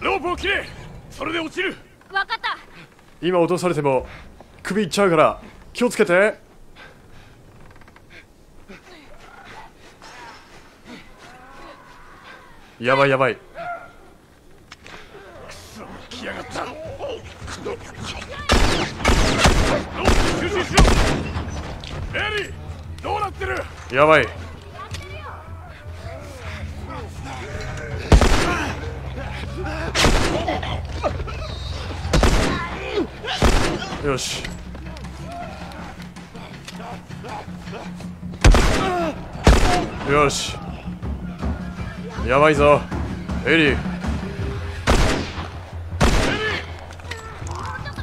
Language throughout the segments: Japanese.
ロープを切れ。それで落ちる。わかった。今落とされても首いっちゃうから気をつけて。やばいやばい。来やがった。ロープに集中し。ろエリーどうなってる？やばいよし。よし。やばいぞ。エリー。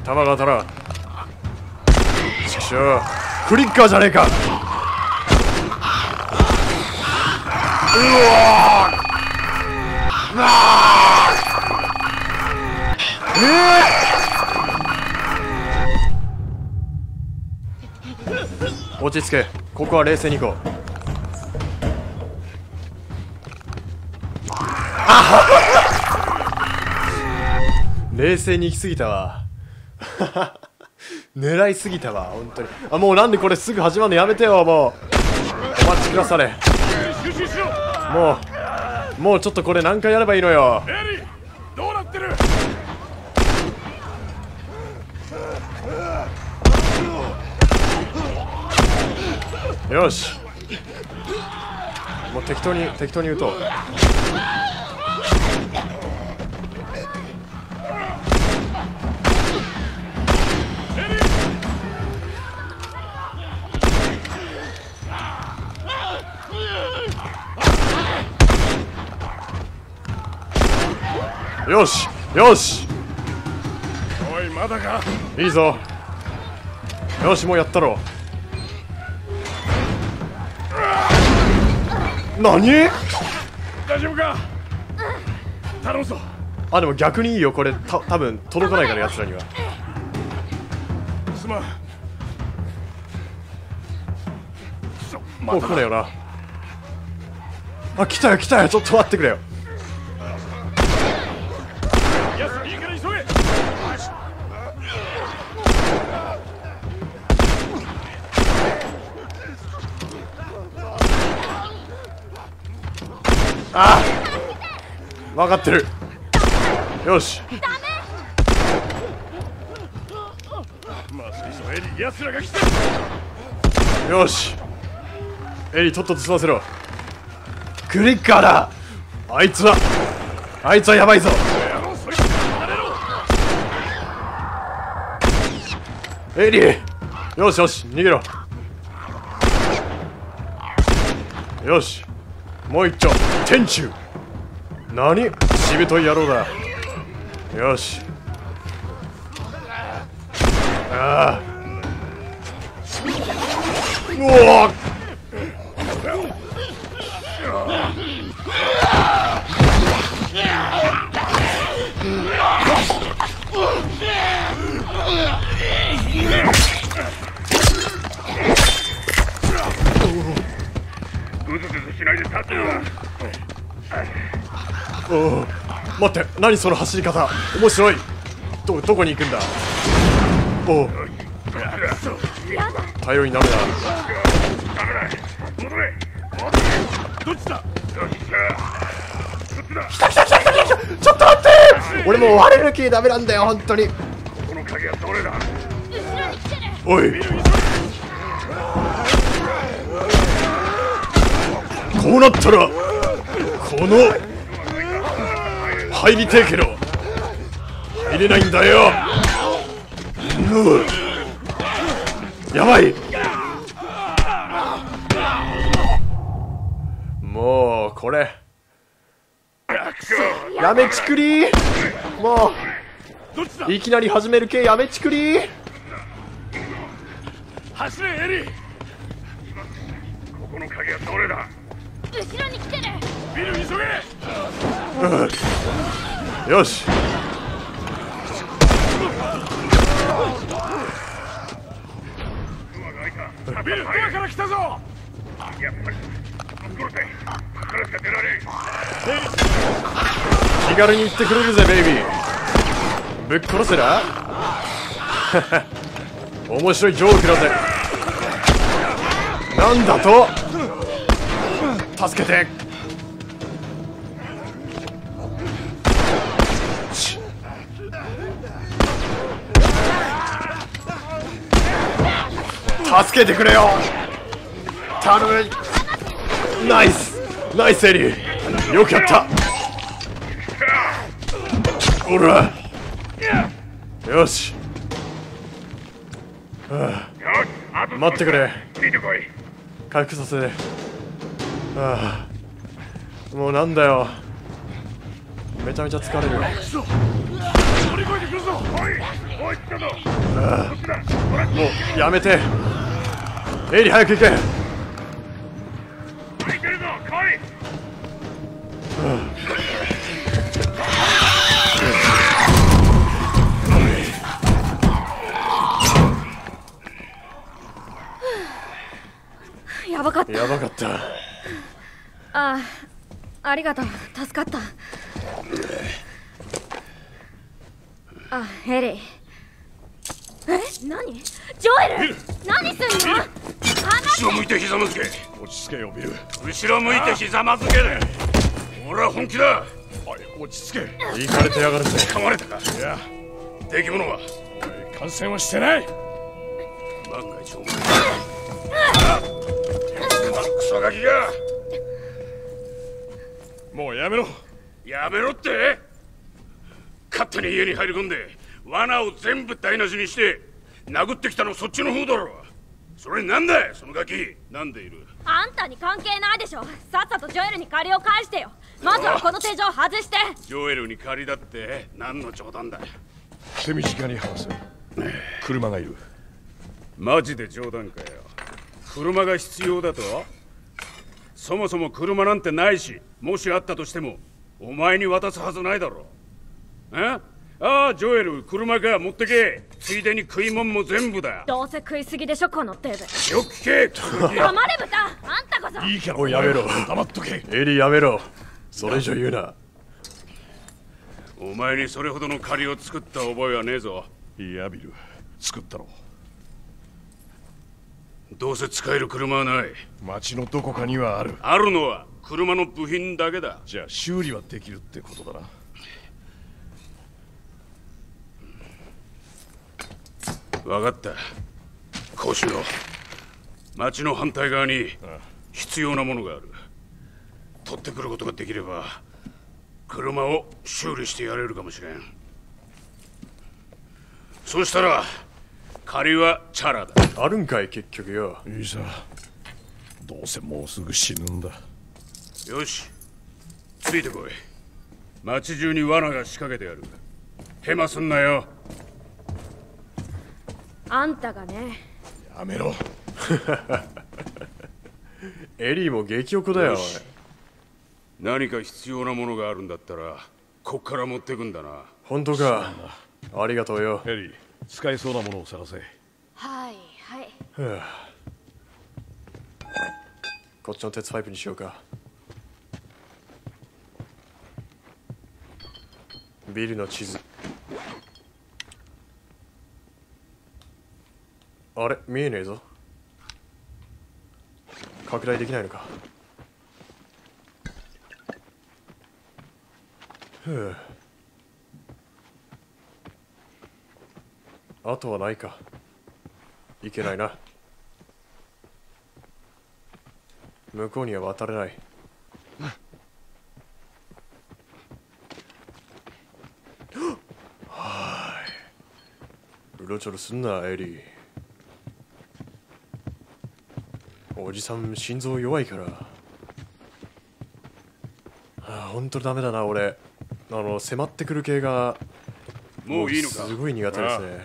弾が当たらん。ちくしょうフリッカーじゃねえか。うわ落ち着け。ここは冷静に行こう。冷静に行き過ぎたわ。狙いすぎたわ本当に。あもうなんでこれすぐ始まるのやめてよもう。お待ちくだされ。もうもうちょっとこれ何回やればいいのよエリーどうなってるよし。もう適当に適当に打とう。よしよし。おいまだか？いいぞ。よしもうやったろ何？大丈夫か？頼むぞ。あでも逆にいいよ。これた多分届かないから奴らには。すまん。もう来ないよな。あ来たよ来たよ。ちょっと待ってくれよ分かってる。よし。よし。エリーとっとと済ませろ。クリッカーだ。あいつはあいつはやばいぞ。エリーよしよし逃げろ。よし。もう一丁。天柱何？しぶとい野郎だ。よし。ああ。うおぐずぐずしないで立っ。てるわおお待って何その走り方？面白い。どどこに行くんだ？おお頼りになるな。戻れどっちだ？ちょっと待って俺もう割れる気ダメなんだよ本当にこの鍵はどれだおいこうなったらこの入りてえけど。入れないんだよ。うんやばい。もうこれ。やめちくり。もういきなり始める系やめちくり。走れエリー。ここの鍵はどれだ。後ろに来てるビル急げ。よし。ビルから来たぞ。やっぱり殺せここからしか出られんひ軽に言ってくれるぜベイビー。ぶっ殺せな。面白いジョークだぜなんだと？助けて助けてくれよ。頼む。ナイス。ナイスエリー。よくやった。おらよし。はあ。待ってくれ。ついてこい回復させてああ。もうなんだよ。めちゃめちゃ疲れる。乗り越えてくるぞおい。おい。来たぞこっちだほらもうやめてエリ早く行け。いけるぞ来い。やばかった。やばかった。ああありがとう。助かった。あヘリ。ーえ？何？ジョエル？何すんの？後ろ向いてひざまずけ。落ち着けよビル後ろ向いてひざまずけで。俺は本気だ。おい落ち着け。行かれてやがるぜ噛まれたか。いや。敵物は。感染はしてない。万が一お前。あクソガキが。もうやめろ。やめろって。勝手に家に入り込んで罠を全部台無しにして殴ってきたのそっちの方だろそれなんだいそのガキ。なんでいる？あんたに関係ないでしょ。さっさとジョエルに借りを返してよ。まずはこの手錠外して。ジョエルに借りだって何の冗談だ。手短に話せ。車がいる。マジで冗談かよ。車が必要だと？そもそも車なんてないしもしあったとしてもお前に渡すはずないだろ。え？ああジョエル車か持ってけ。ついでに食い物も全部だ。どうせ食いすぎでしょこの程度。よく聞け黙れ豚。あんたこそ。いいから。おいやめろ。黙っとけ。エリーやめろ。それ以上言うな。お前にそれほどの借りを作った覚えはねえぞ。いやビル。作ったろどうせ使える車はない。街のどこかにはある。あるのは車の部品だけだ。じゃあ修理はできるってことだな分かった。こうしろ町の反対側に必要なものがある。取ってくることができれば車を修理してやれるかもしれん。そしたら借りはチャラだ。あるんかい結局よ。いいさ。どうせもうすぐ死ぬんだ。よし。ついてこい。町中に罠が仕掛けてやる。ヘマすんなよあんたがね。やめろ。エリーも激おこだよ何か必要なものがあるんだったらこっから持ってくんだな。本当か。ありがとうよ。ヘリー使えそうなものを探せ。はいはい。こっちの鉄パイプにしようか。ビルの地図あれ見えねえぞ。拡大できないのか。ふう。あとはないか。いけないな。向こうには渡れない。はい。うろちょろすんなエリー。おじさん心臓弱いから。あ本当にダメだな俺。あの迫ってくる系がもういいのか？すごい苦手ですね。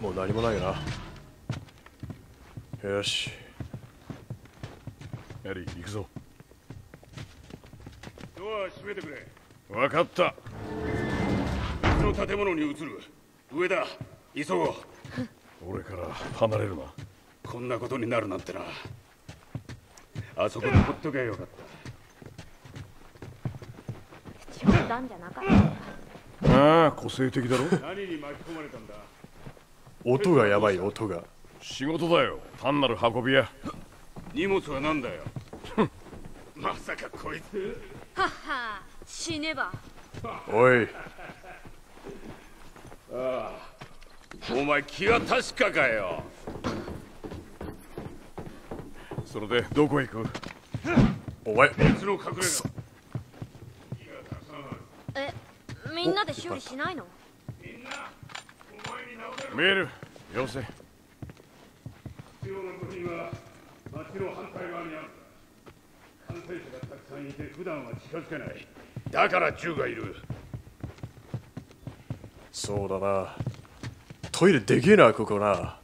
もう何もないよな。よし。ヘリー行くぞ。ドア閉めてくれ。分かった。別の建物に移る。上だ。急ごう。俺から離れるなこんなことになるなんてな。あそこでほっとけばよかった。冗談じゃなかった。ああ個性的だろ。何に巻き込まれたんだ。音がやばい音が。仕事だよ。単なる運び屋。荷物は何だよ。まさかこいつ。はっは死ねば。おい。お前気は確かかよそれでどこへ行く？お前別の隠れ家えみんなで修理しないの？メールよせ。必要な部品は町の反対側にある。感染者がたくさんいて普段は近づけない。だから銃がいる。そうだな。トイレでけえなここな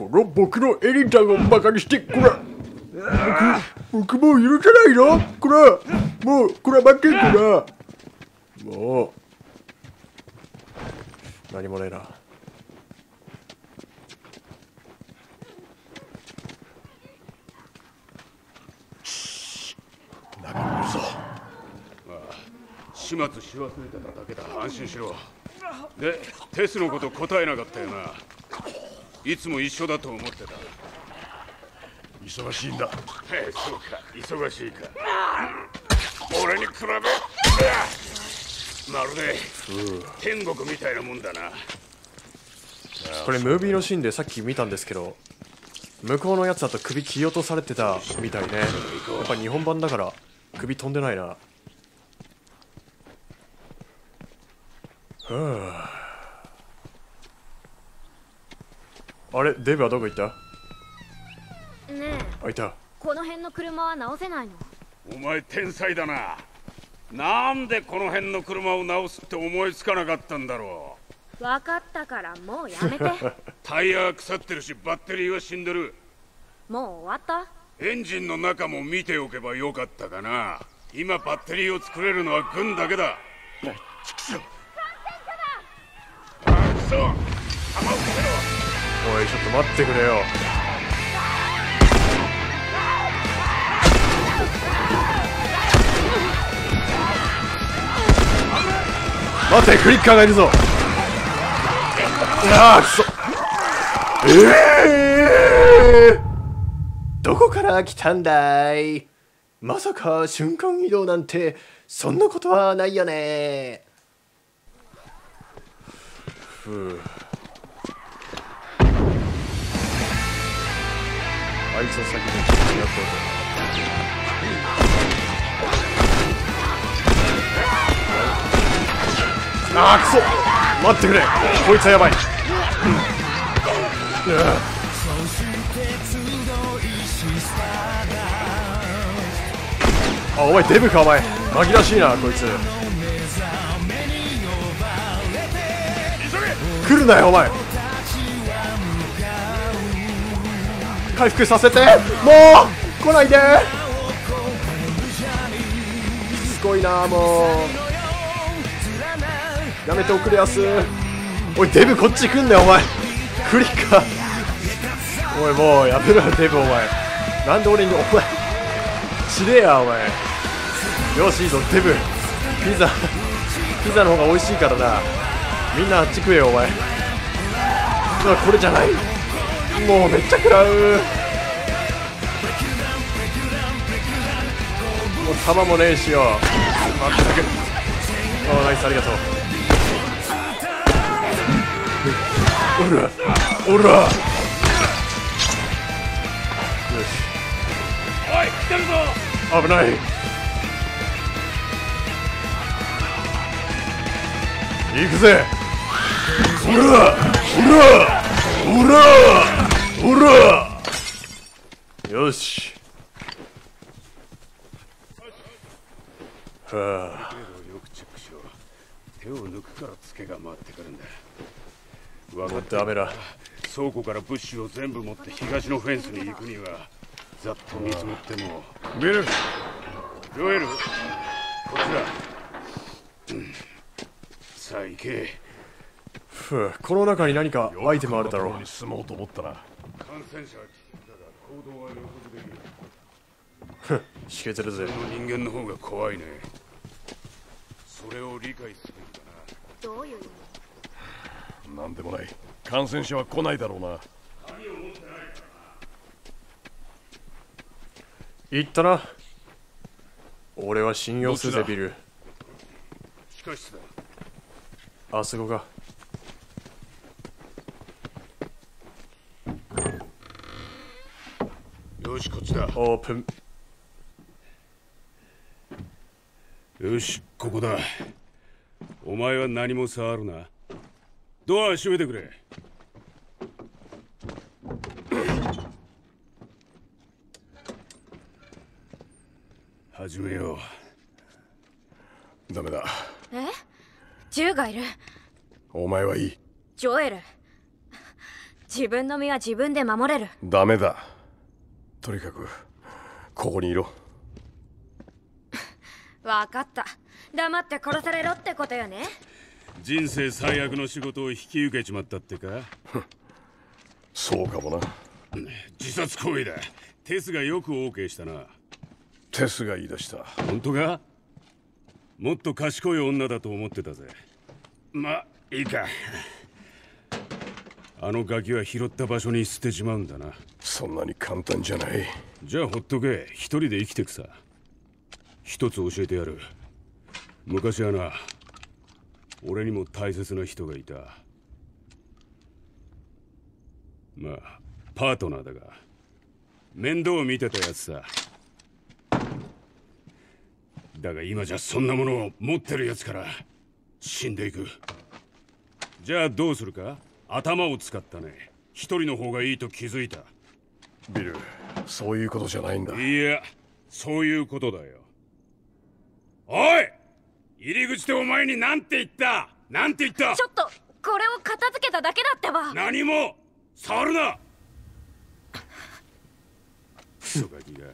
この僕のエリンちゃんをバカにしてこれ僕僕もう許せないよこれもうこれ負けんこれもう。何もねえな。中にいるぞ。始末し忘れてただけだ。安心しろ。でテスのこと答えなかったよな。いつも一緒だと思ってた。忙しいんだ。へえそうか。忙しいか。俺に比べ。まるで天国みたいなもんだな。これムービーのシーンでさっき見たんですけど向こうのやつだと首切り落とされてたみたいね。やっぱ日本版だから首飛んでないな。はああれデブはどこ行った？ねえ。あいた。この辺の車は直せないの？お前天才だな。なんでこの辺の車を直すって思いつかなかったんだろう。分かったからもうやめて。タイヤは腐ってるしバッテリーは死んでる。もう終わった？エンジンの中も見ておけばよかったかな。今バッテリーを作れるのは軍だけだ。あくそ。弾を捨てろおいちょっと待ってくれよ。待てクリッカーがいるぞ。ああくそ。ええどこから来たんだい？まさか瞬間移動なんてそんなことはないよね。ふう。あいつを先にやっとあーくそ待ってくれ。こいつはやばい。あお前デブかお前。紛らしいなこいつ。来るなよお前。回復させてもう来ないで。しつこいなもう。やめておくれやす。おいデブこっち来んなよお前。クリッカー。おいもうやめろよデブお前。なんで俺にお前。ちれやお前。よしいいぞデブ。ピザ。ピザの方が美味しいからな。みんなあっち食えよお前。これじゃない。もうめっちゃ食らう。もう弾もねえしよ。まったく。おナイスありがとう。おらおらよし。おい来てるぞ。危ない。行くぜ。おらおらおらおら。よし。はあ。よくチェックしろ手を抜くからツケが回ってくるんだ。分かったダメだ。倉庫から物資を全部持って東のフェンスに行くにはざっと見積もっても。メールジョエルこちら、うんさあ行け。ふうこの中に何かアイテムあるだろう。に住もうと思ったら感染者は危険だ行動は予測できる。しけてるぜ。その人間の方が怖いね。それを理解するんだな。どういう意味？なんでもない。感染者は来ないだろうな。言ったな。俺は信用するぜビル。地下室だ。あそこかよしこっちだ。オープン。よしここだ。お前は何も触るな。ドア閉めてくれ。始めよう。ダメだ。え？ジュウがいる。お前はいい。ジョエル。自分の身は自分で守れる。ダメだとにかくここにいろ。わかった。黙って殺されろってことよね。人生最悪の仕事を引き受けちまったってか。そうかもな。自殺行為だ。テスがよく OK したな。テスが言い出した。本当か？もっと賢い女だと思ってたぜ。まいいか。あのガキは拾った場所に捨てちまうんだなそんなに簡単じゃない。じゃあほっとけ。一人で生きてくさ。一つ教えてやる。昔はな俺にも大切な人がいた。まあパートナーだが。面倒を見てたやつさ。だが今じゃそんなものを持ってるやつから死んでいく。じゃあどうするか？頭を使ったね。一人の方がいいと気づいた。ビルそういうことじゃないんだ。いや、そういうことだよ。おい入り口でお前に何て言った？何て言った？ちょっとこれを片付けただけだってば。何も触るな！クソガキが。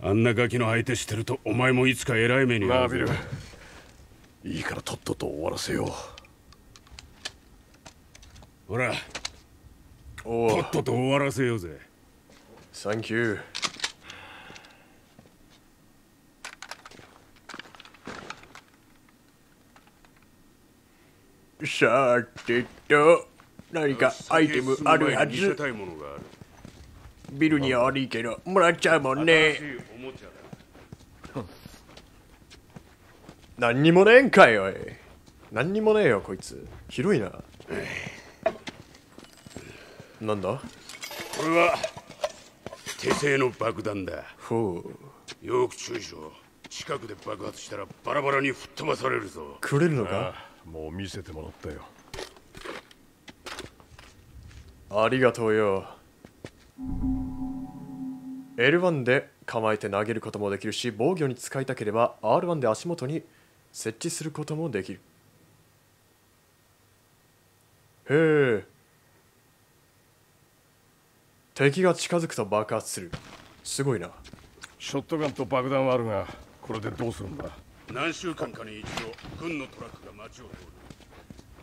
あんなガキの相手してるとお前もいつか偉い目に遭うあビルいいからとっとと終わらせよう。ほら、とっとと終わらせようぜ。サンキューさてと何かアイテムあるはず。ビルには悪いけどもらっちゃうもんね。何にもねえんかいおい。何にもねえよこいつ。広いななんだ？これは手製の爆弾だ。ほう。よく注意しろ。近くで爆発したらバラバラに吹っ飛ばされるぞ。くれるのあか？あもう見せてもらったよ。ありがとうよ。L1 で構えて投げることもできるし防御に使いたければ R1 で足元に設置することもできる。へえ敵が近づくと爆発する。すごいな。ショットガンと爆弾はあるがこれでどうするんだ？何週間かに一度軍のトラックが街を通る。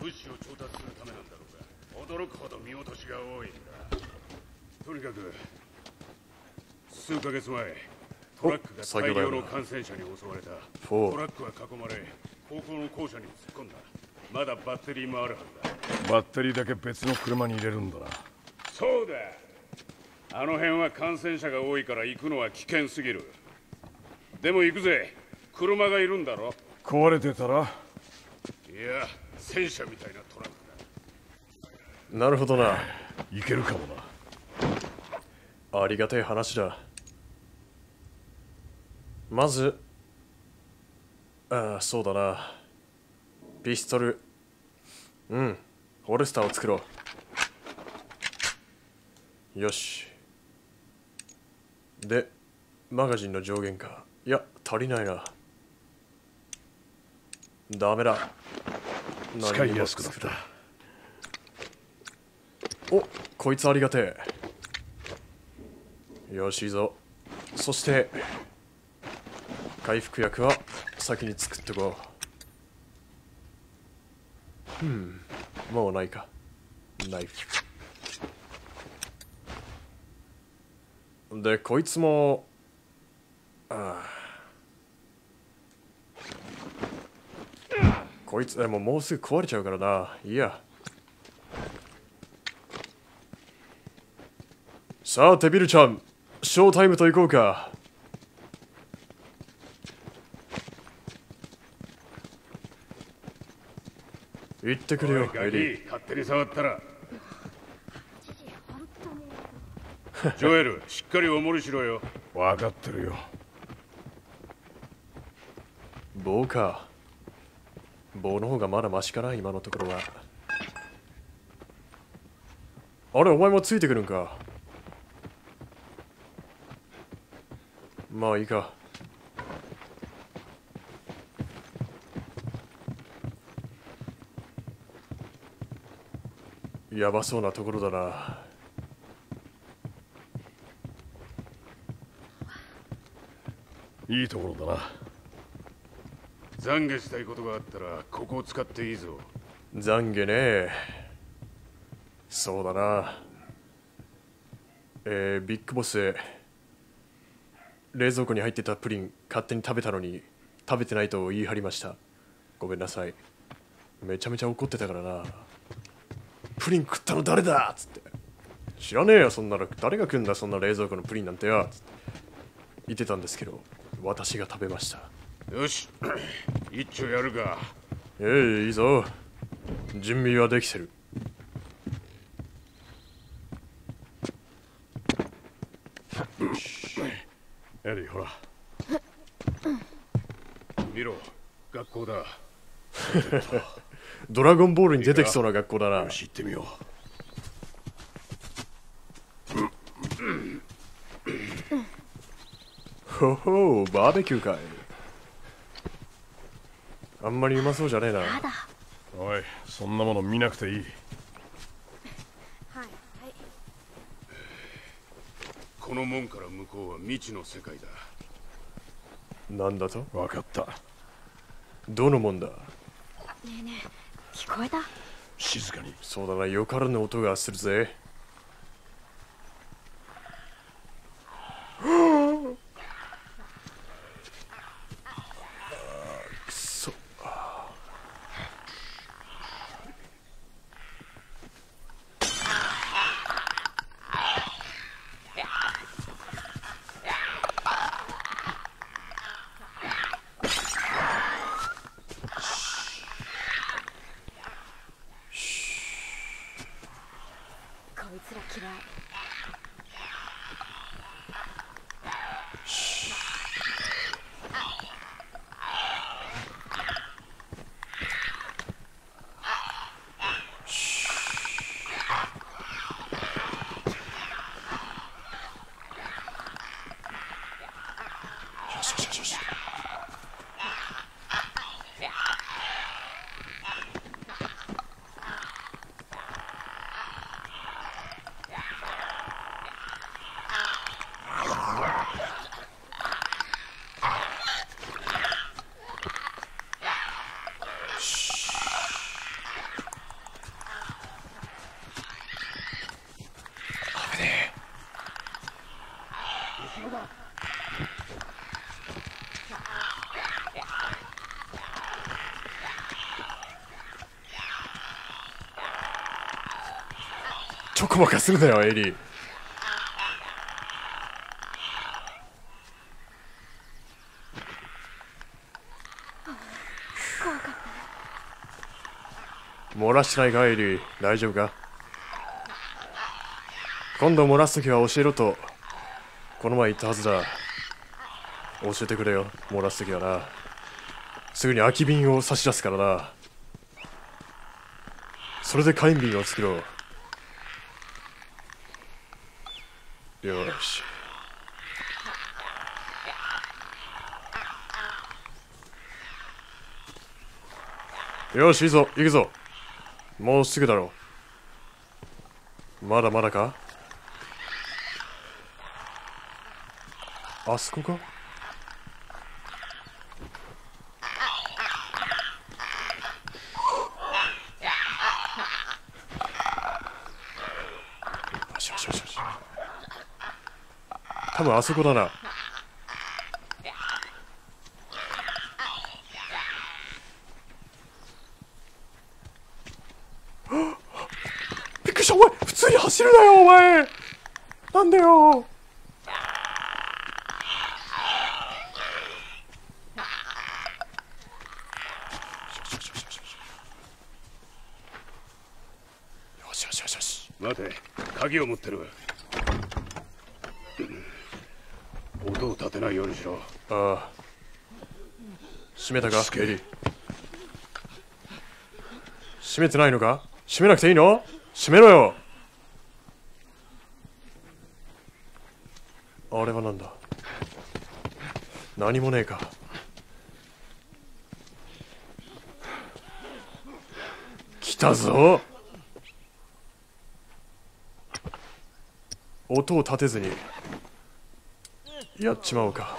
物資を調達するためなんだろうが驚くほど見落としが多いんだ。とにかく数ヶ月前トラックが大量の感染者に襲われた。トラックは囲まれ高校の校舎に突っ込んだ。まだバッテリーもあるはずだ。バッテリーだけ別の車に入れるんだな。そうだあの辺は感染者が多いから行くのは危険すぎる。でも行くぜ。車がいるんだろ。壊れてたら？いや戦車みたいなトラックだ。なるほどな。いけるかもな。ありがたい話だ。まずああそうだな。ピストル。うん。ホルスターを作ろう。よしでマガジンの上限かいや足りないな。ダメだ。使いやすくなった。おこいつありがてえ。よしいいぞ。そして回復薬は先に作ってこう。うん。もうないか。ナイフでこいつもああ。こいつでももうすぐ壊れちゃうからな。いいや。さあテビルちゃんショータイムと行こうか。行ってくれよエリー。勝手に触ったら。ジョエルしっかりお守りしろよ。分かってるよ。棒か棒の方がまだマシかな今のところは。あれお前もついてくるんか？まあいいか。やばそうなところだないいところだな。懺悔したいことがあったらここを使っていいぞ。懺悔ね。そうだな。えー、ビッグボス冷蔵庫に入ってたプリン勝手に食べたのに食べてないと言い張りました。ごめんなさい。めちゃめちゃ怒ってたからな。プリン食ったの誰だ？っつって。知らねえよそんなの。誰が食うんだそんな冷蔵庫のプリンなんてよ。つって。言ってたんですけど私が食べました。よし。一丁やるか。ええいいぞ。準備はできてる。エリーほら。見ろ。学校だ。ドラゴンボールに出てきそうな学校だな。よし行ってみよほほうバーベキューかい。あんまりうまそうじゃねえな。うおいそんなもの見なくていい。はいはい。この門から向こうは未知の世界だ。なんだと？分かった。どのもんだ？ねえねえ聞こえた？静かに。そうだなよからぬ音がするぜこまかするなよエリー。漏らしてないかエリー。大丈夫か？今度漏らす時は教えろとこの前言ったはずだ。教えてくれよ漏らす時はな。すぐに空き瓶を差し出すからな。それで火炎瓶を作ろうよしよしいいぞ行くぞ。もうすぐだろう。まだまだか？あそこか？よしよしよしよし。多分あそこだなびっくりしたお前普通に走るなよお前なんだよ。よしよしよしよし。待て。鍵を持ってる。音を立てないようにしろ。ああ。閉めたか？エリ閉めてないのか？閉めなくていいの？閉めろよあれはなんだ何もねえか。来たぞ。音を立てずに。やっちまおうか。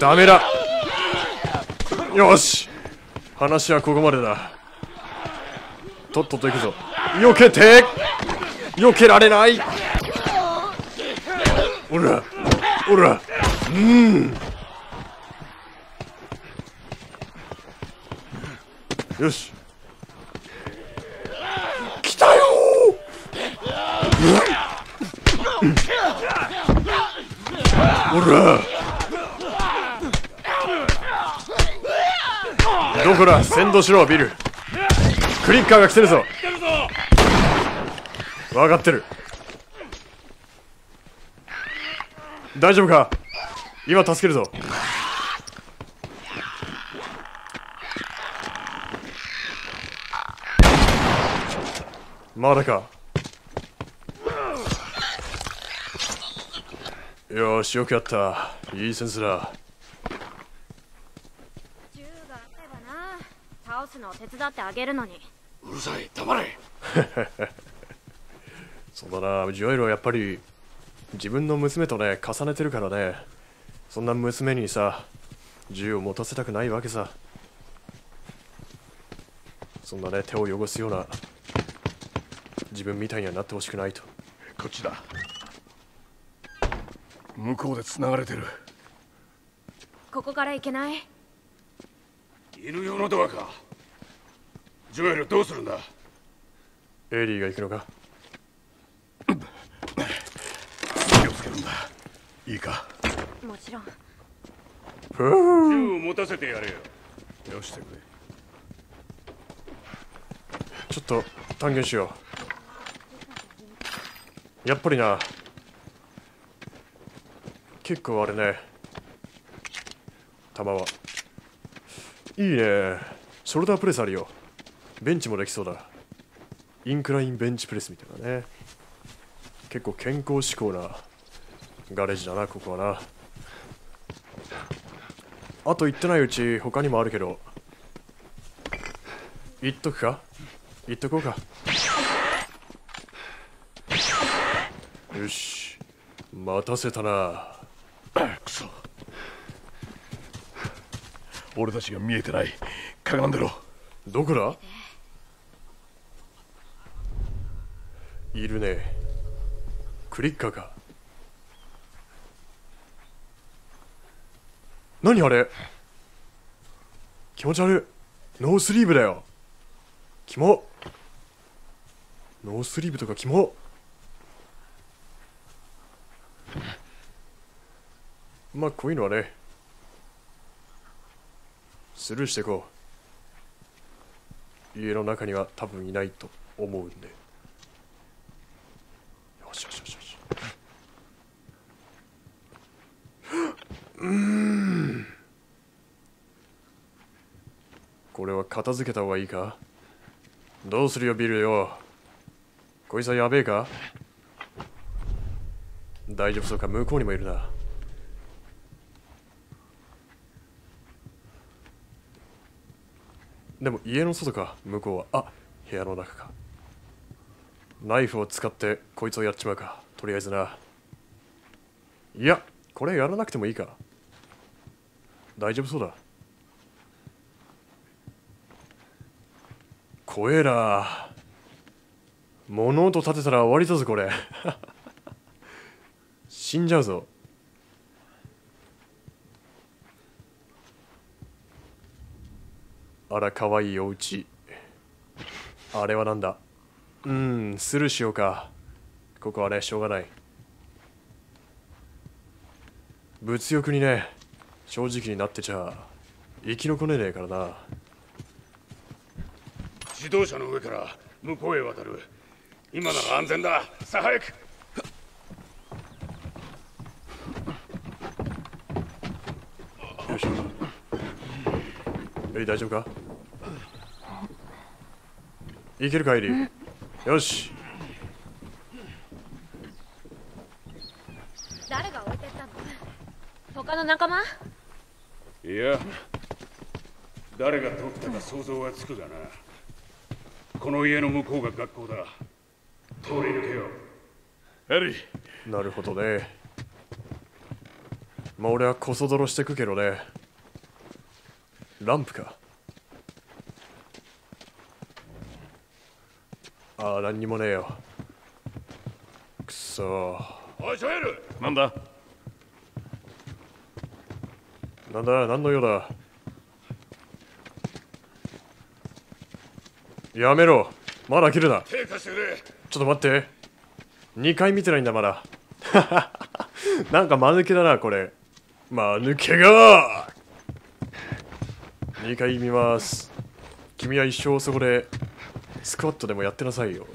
ダメだ。よし。話はここまでだ。とっとと行くぞ。避けて。避けられない。おら。おら。うん。よし。来たよ。おら。どこだ？先導しろビル。クリッカーが来てるぞ。分かってる。大丈夫か？今助けるぞ。まだか？よしよくやった。いいセンスだ。銃があればな。倒すのを手伝ってあげるのに。うるさい。黙れ。そうだな。ジョエルはやっぱり自分の娘とね重ねてるからね。そんな娘にさ銃を持たせたくないわけさ。そんなね手を汚すような自分みたいにはなってほしくないと。こっちだ。向こうで繋がれてる。ここから行けない？犬用のドアか。ジョエルどうするんだ？エリーが行くのか気をつけるんだいいか？もちろん。ふう銃を持たせてやれよ。よしてくれ。ちょっと探検しよう。やっぱりな。結構あれね弾は。いいね。ショルダープレスあるよ。ベンチもできそうだ。インクラインベンチプレスみたいなね。結構健康志向なガレージだなここはな。あと言ってないうち他にもあるけど。言っとくか？言っとこうか。よし。待たせたな。クソ俺たちが見えてない。かがんでろ。どこだ？いるね。クリッカーか何あれ？気持ち悪い。ノースリーブだよ。キモ。ノースリーブとかキモ。まあこういうのはね。スルーしていこう。家の中には多分いないと思うんで。よしよしよしよし。これは片付けた方がいいか？どうするよビルよ？こいつはやべえか？大丈夫そうか？向こうにもいるな。でも家の外か？向こうは。あ部屋の中か。ナイフを使ってこいつをやっちまうか。とりあえずな。いやこれやらなくてもいいか。大丈夫そうだ。怖えな物音立てたら終わりだぞこれ。死んじゃうぞ。あらかわいいお家。あれはなんだ。うんスルーしようか。ここはねしょうがない。物欲にね。正直になってちゃ生き残れねえからな。自動車の上から向こうへ渡る。今なら安全だ。さあ早く。よいし。ょエリ大丈夫か？いけるかエリよし。誰が置いてったの？他の仲間？いや誰が取ったか想像はつくがな。この家の向こうが学校だ。通り抜けよう。エリー。なるほどね。まあ俺はこそ泥してくけどね。ランプか。ああ何にもねえよ。くそおいジョエル。なんだ？なんだ何の用だ？やめろ。まだ切るな。ちょっと待って。2回見てないんだまだ。なんか間抜けだなこれ。間抜けが。2回見ます。君は一生そこでスクワットでもやってなさいよ